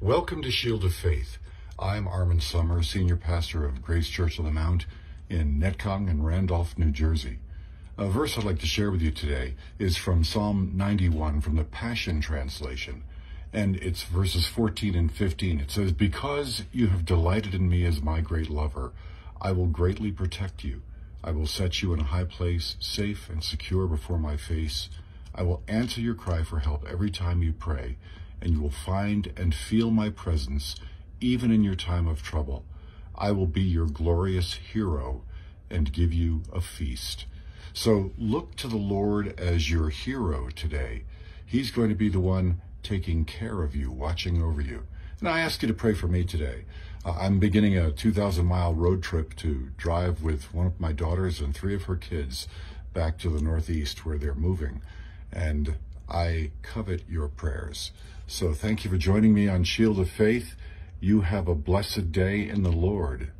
Welcome to Shield of Faith. I'm Armin Sommer, Senior Pastor of Grace Church on the Mount in Netcong and Randolph, New Jersey. A verse I'd like to share with you today is from Psalm 91 from the Passion Translation, and it's verses 14 and 15. It says, Because you have delighted in me as my great lover, I will greatly protect you. I will set you in a high place, safe and secure before my face. I will answer your cry for help every time you pray and you will find and feel my presence even in your time of trouble. I will be your glorious hero and give you a feast. So look to the Lord as your hero today. He's going to be the one taking care of you, watching over you. And I ask you to pray for me today. Uh, I'm beginning a 2,000 mile road trip to drive with one of my daughters and three of her kids back to the Northeast where they're moving. And I covet your prayers. So thank you for joining me on Shield of Faith. You have a blessed day in the Lord.